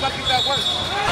lucky that works.